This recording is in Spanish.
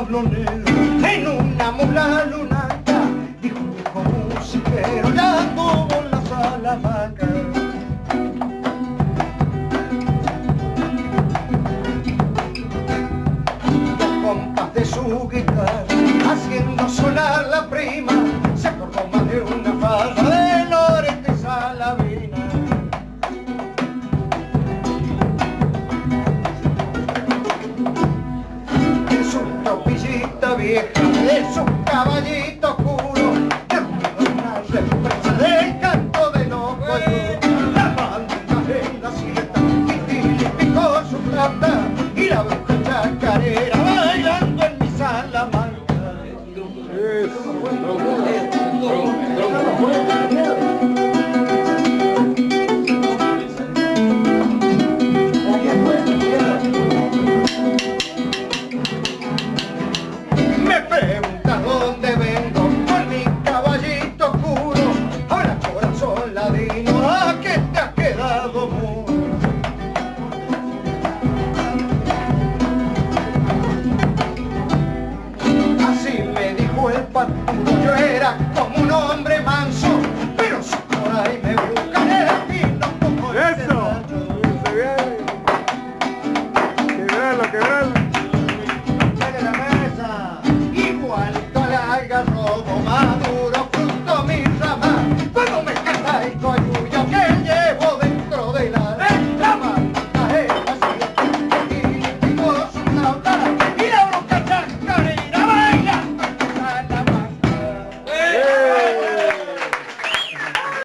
tablonero, en una mula lunaca, dijo un musiquero, ya tuvo la salamanca. El compás de su guitarra, haciendo sonar la prima, se acordó más de una farra vieja es un caballito oscuro que una represa del canto de los La banda en la sieta y picó su plata y la bruja chacarera bailando en mi salamanca. yo era